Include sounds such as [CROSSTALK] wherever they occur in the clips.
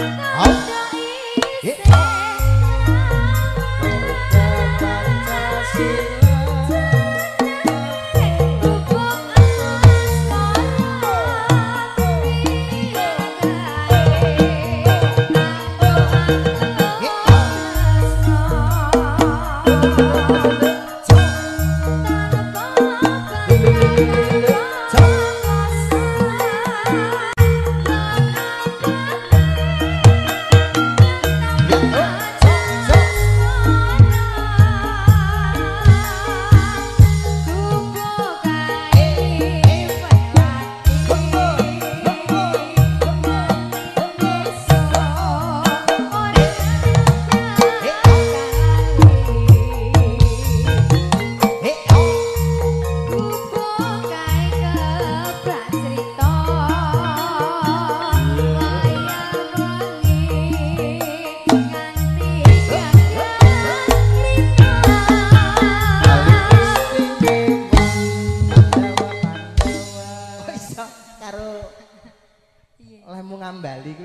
啊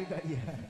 [LAUGHS] kuwi iya.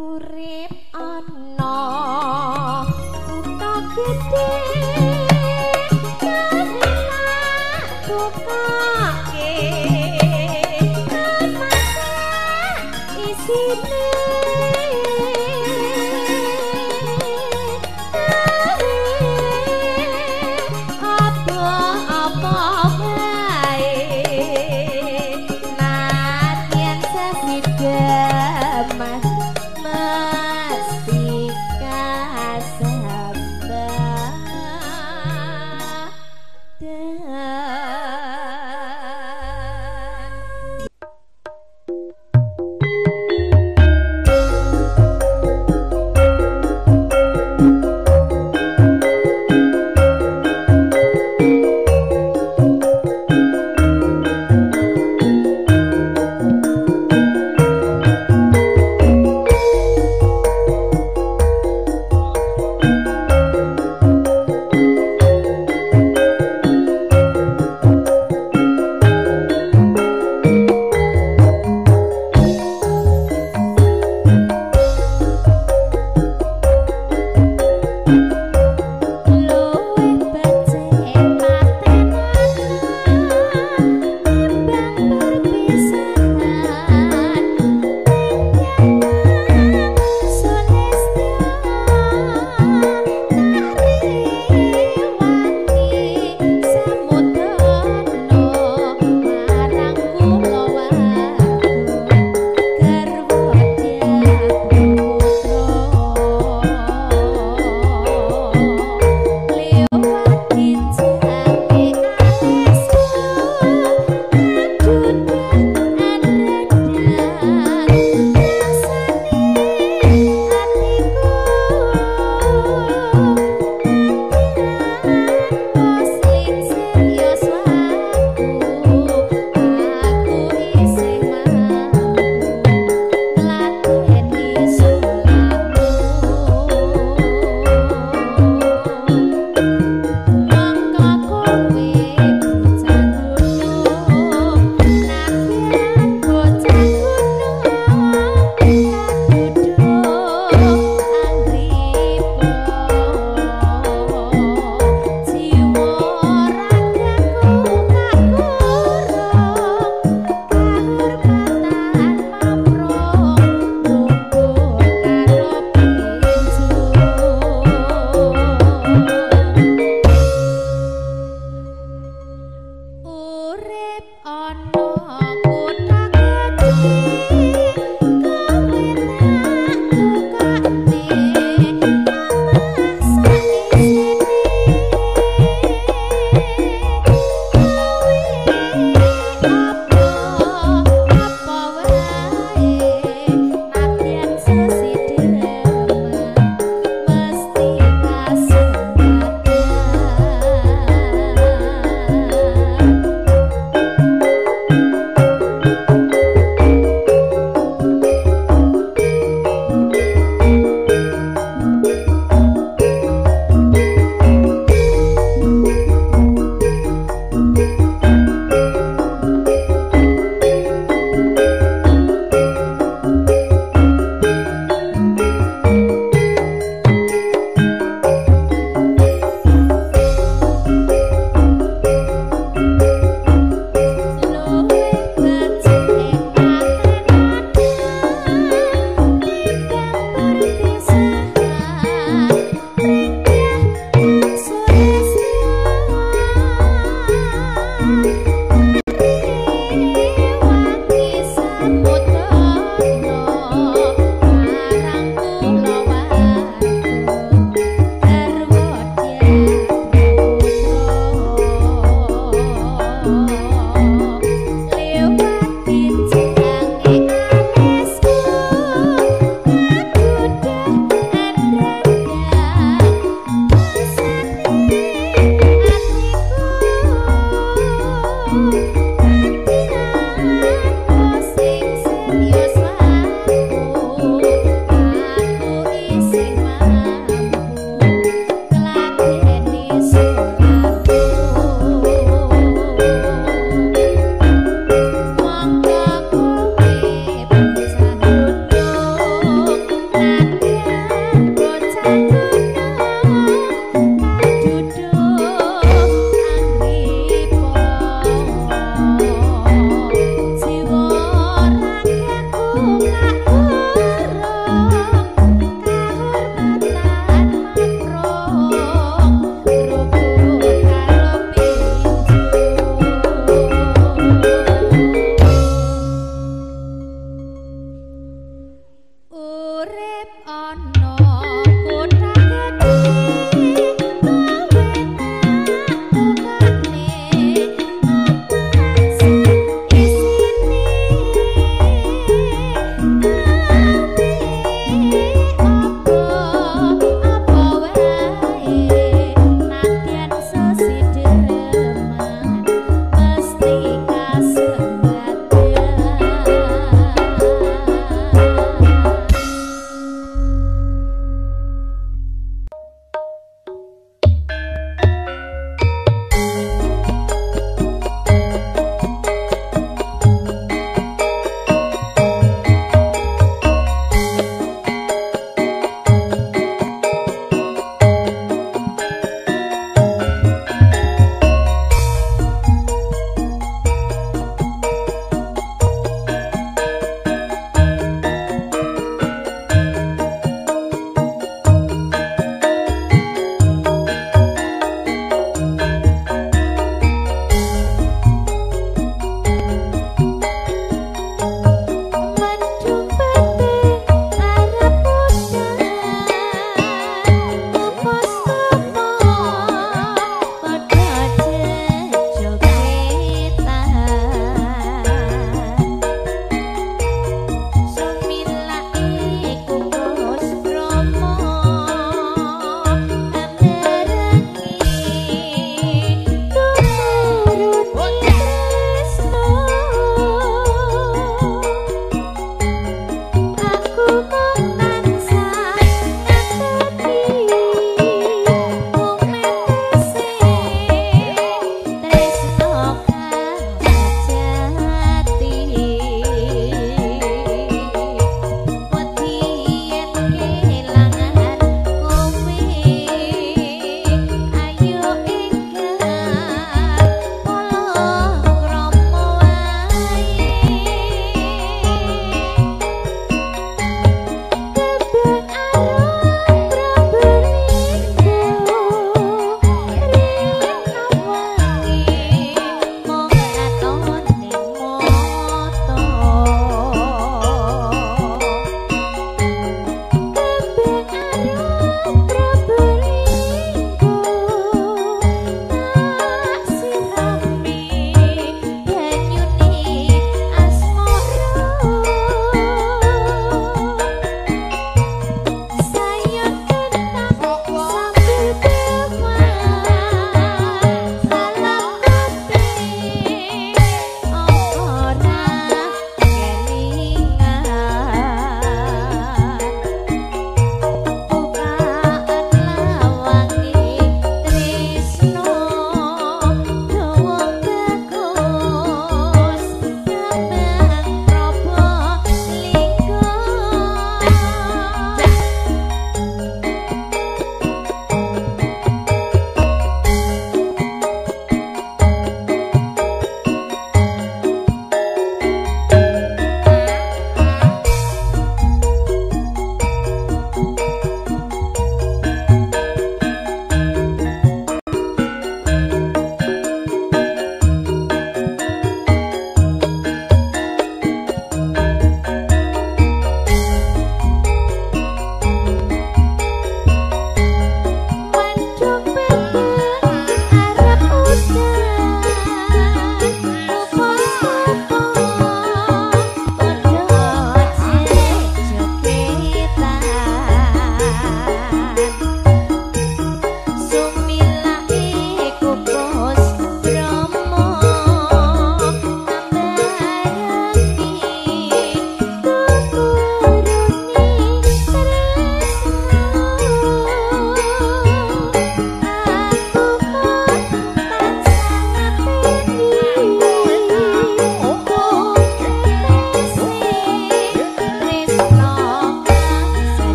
urip on